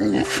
Mm-hmm.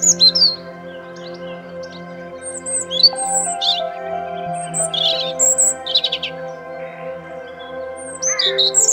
Thank you.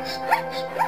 Ha ha ha!